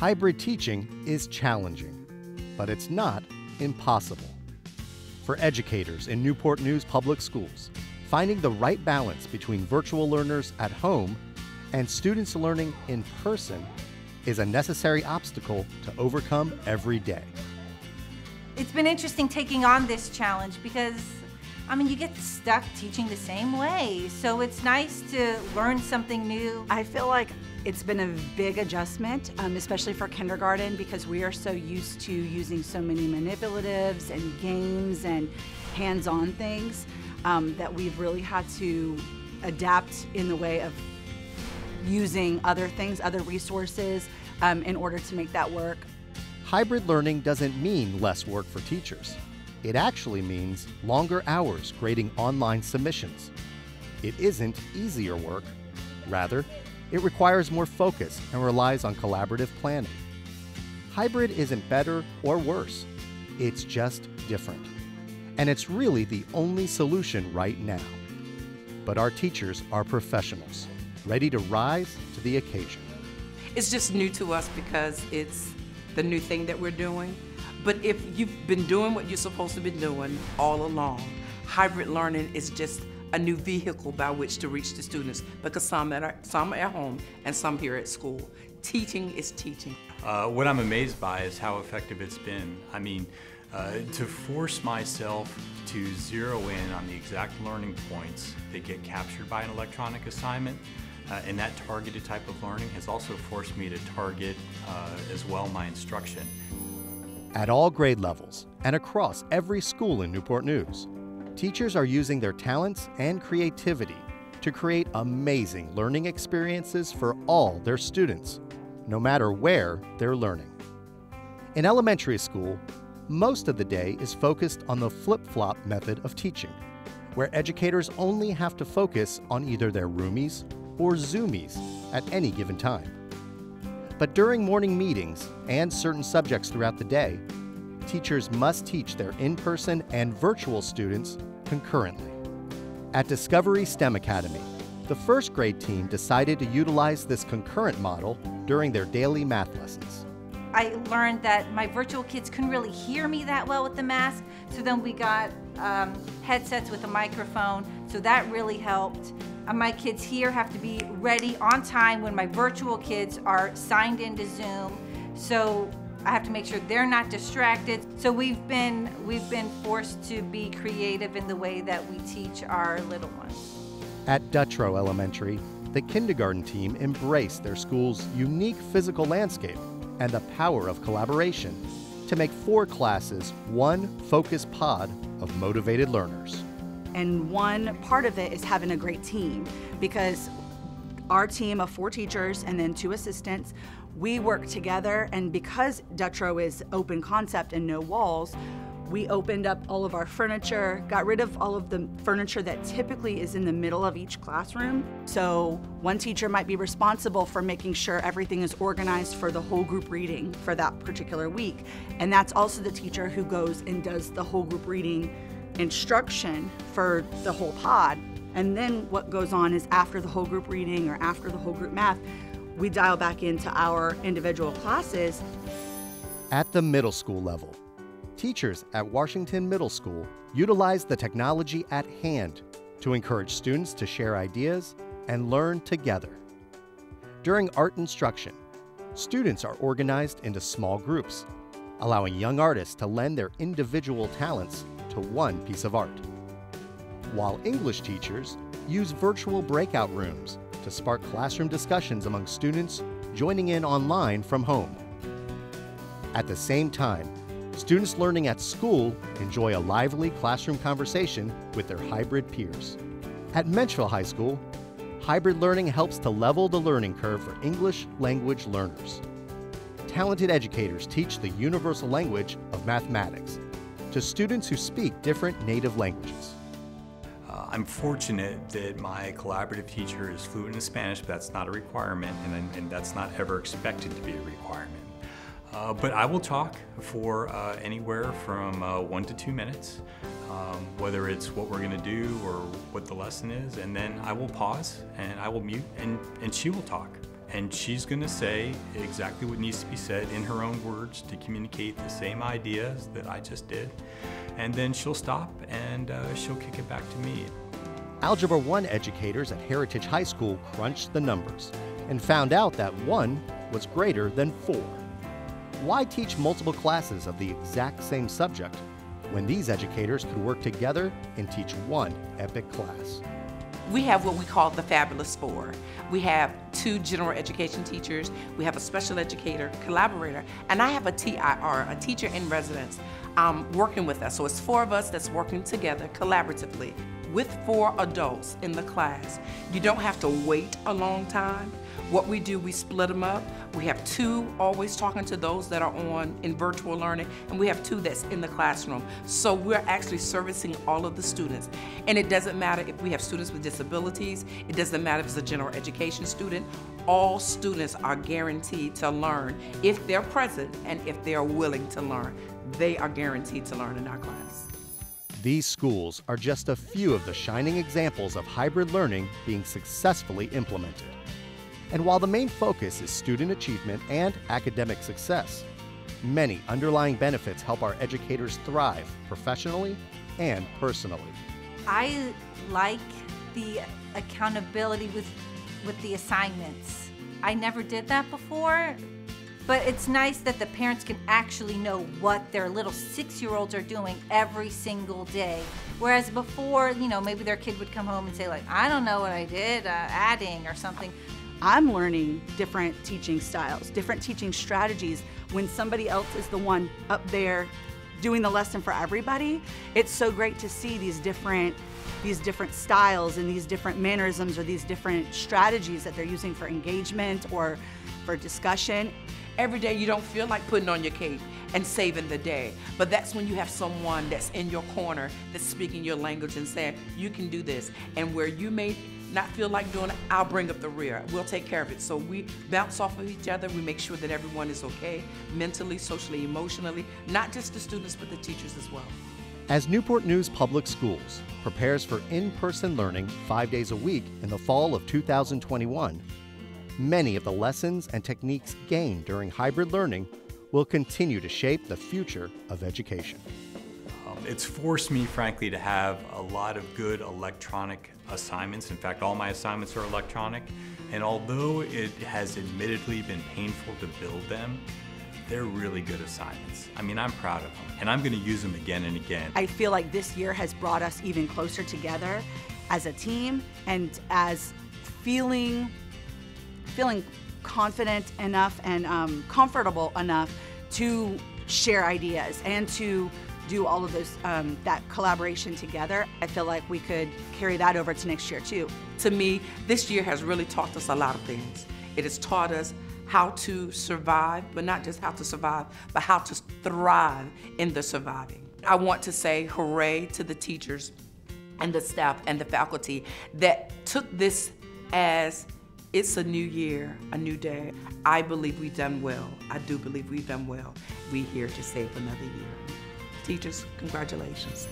Hybrid teaching is challenging, but it's not impossible. For educators in Newport News Public Schools, finding the right balance between virtual learners at home and students learning in person is a necessary obstacle to overcome every day. It's been interesting taking on this challenge because, I mean, you get stuck teaching the same way. So it's nice to learn something new. I feel like it's been a big adjustment, um, especially for kindergarten, because we are so used to using so many manipulatives and games and hands on things um, that we've really had to adapt in the way of using other things, other resources, um, in order to make that work. Hybrid learning doesn't mean less work for teachers. It actually means longer hours grading online submissions. It isn't easier work. Rather, it requires more focus and relies on collaborative planning. Hybrid isn't better or worse, it's just different. And it's really the only solution right now. But our teachers are professionals, ready to rise to the occasion. It's just new to us because it's the new thing that we're doing. But if you've been doing what you're supposed to be doing all along, hybrid learning is just a new vehicle by which to reach the students because some are, some are at home and some here at school. Teaching is teaching. Uh, what I'm amazed by is how effective it's been. I mean, uh, to force myself to zero in on the exact learning points that get captured by an electronic assignment uh, and that targeted type of learning has also forced me to target uh, as well my instruction. At all grade levels and across every school in Newport News, teachers are using their talents and creativity to create amazing learning experiences for all their students, no matter where they're learning. In elementary school, most of the day is focused on the flip flop method of teaching, where educators only have to focus on either their roomies or Zoomies at any given time. But during morning meetings and certain subjects throughout the day, teachers must teach their in person and virtual students concurrently. At Discovery STEM Academy, the first grade team decided to utilize this concurrent model during their daily math lessons. I learned that my virtual kids couldn't really hear me that well with the mask, so then we got um, headsets with a microphone, so that really helped. My kids here have to be ready on time when my virtual kids are signed into Zoom, so I have to make sure they're not distracted. So we've been we've been forced to be creative in the way that we teach our little ones. At Dutrow Elementary, the kindergarten team embraced their school's unique physical landscape and the power of collaboration to make four classes one focused pod of motivated learners. And one part of it is having a great team because our team of four teachers and then two assistants, we work together. And because Dutrow is open concept and no walls, we opened up all of our furniture, got rid of all of the furniture that typically is in the middle of each classroom. So one teacher might be responsible for making sure everything is organized for the whole group reading for that particular week. And that's also the teacher who goes and does the whole group reading instruction for the whole pod. And then what goes on is after the whole group reading or after the whole group math, we dial back into our individual classes. At the middle school level, teachers at Washington Middle School utilize the technology at hand to encourage students to share ideas and learn together. During art instruction, students are organized into small groups, allowing young artists to lend their individual talents to one piece of art. While English teachers use virtual breakout rooms to spark classroom discussions among students joining in online from home. At the same time, Students learning at school enjoy a lively classroom conversation with their hybrid peers. At Menchville High School, hybrid learning helps to level the learning curve for English language learners. Talented educators teach the universal language of mathematics to students who speak different native languages. Uh, I'm fortunate that my collaborative teacher is fluent in Spanish, but that's not a requirement, and, and that's not ever expected to be a requirement. Uh, but I will talk for uh, anywhere from uh, one to two minutes, um, whether it's what we're going to do or what the lesson is, and then I will pause and I will mute and, and she will talk. And she's going to say exactly what needs to be said in her own words to communicate the same ideas that I just did. And then she'll stop and uh, she'll kick it back to me. Algebra 1 educators at Heritage High School crunched the numbers and found out that 1 was greater than 4. Why teach multiple classes of the exact same subject when these educators could work together and teach one epic class? We have what we call the Fabulous Four. We have two general education teachers, we have a special educator, collaborator, and I have a TIR, a teacher in residence, um, working with us. So it's four of us that's working together collaboratively with four adults in the class. You don't have to wait a long time. What we do, we split them up. We have two always talking to those that are on in virtual learning, and we have two that's in the classroom. So we're actually servicing all of the students. And it doesn't matter if we have students with disabilities, it doesn't matter if it's a general education student, all students are guaranteed to learn if they're present and if they're willing to learn. They are guaranteed to learn in our class. These schools are just a few of the shining examples of hybrid learning being successfully implemented. And while the main focus is student achievement and academic success, many underlying benefits help our educators thrive professionally and personally. I like the accountability with with the assignments. I never did that before, but it's nice that the parents can actually know what their little six year olds are doing every single day. Whereas before, you know, maybe their kid would come home and say, like, I don't know what I did, uh, adding or something. I'm learning different teaching styles, different teaching strategies when somebody else is the one up there doing the lesson for everybody. It's so great to see these different these different styles and these different mannerisms or these different strategies that they're using for engagement or for discussion. Every day you don't feel like putting on your cape and saving the day. But that's when you have someone that's in your corner that's speaking your language and saying, you can do this. And where you may not feel like doing it, I'll bring up the rear. We'll take care of it. So we bounce off of each other. We make sure that everyone is okay, mentally, socially, emotionally, not just the students, but the teachers as well. As Newport News Public Schools prepares for in person learning five days a week in the fall of 2021, many of the lessons and techniques gained during hybrid learning will continue to shape the future of education. Um, it's forced me, frankly, to have a lot of good electronic assignments. In fact, all my assignments are electronic. And although it has admittedly been painful to build them, they're really good assignments. I mean, I'm proud of them, and I'm going to use them again and again. I feel like this year has brought us even closer together as a team and as feeling feeling confident enough and um, comfortable enough to share ideas and to do all of those um, that collaboration together. I feel like we could carry that over to next year too. To me, this year has really taught us a lot of things. It has taught us how to survive, but not just how to survive, but how to thrive in the surviving. I want to say hooray to the teachers and the staff and the faculty that took this as it's a new year, a new day. I believe we've done well. I do believe we've done well. We're here to save another year. Teachers, congratulations.